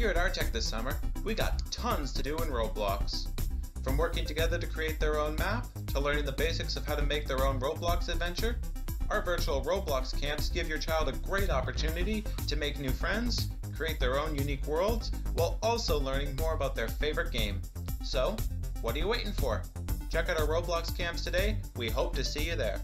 Here at Artech this summer, we got tons to do in Roblox. From working together to create their own map, to learning the basics of how to make their own Roblox adventure, our virtual Roblox camps give your child a great opportunity to make new friends, create their own unique worlds, while also learning more about their favorite game. So, what are you waiting for? Check out our Roblox camps today. We hope to see you there.